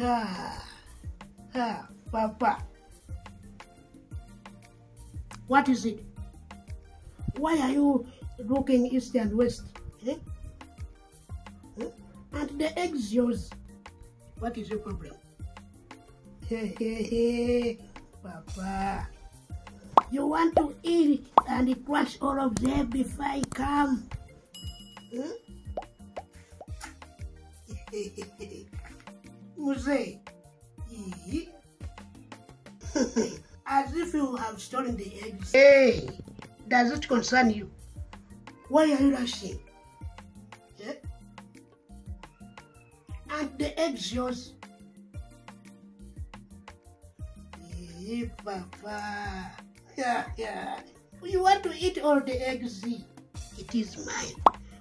Ah, ah, Papa. What is it? Why are you looking east and west? Eh? Eh? And the egg's yours. What is your problem? Hey, hey, hey, Papa. You want to eat and crush all of them before I come? Hmm? Mzee. Ee. As if you have stolen the eggs. Hey, does it concern you? Why are you rushing? Yeah? And the eggs yours? Hey, Papa. Yeah, yeah. You want to eat all the eggs? It is mine.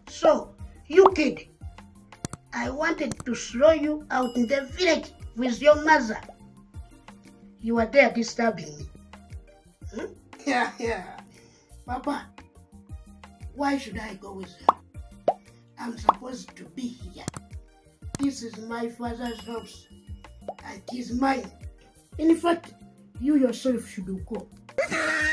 So, you kid, I wanted to throw you out in the village with your mother. You were there disturbing me. Hmm? Yeah, yeah. Papa, why should I go with her? I'm supposed to be here. This is my father's house. It is mine. In fact, you yourself should go.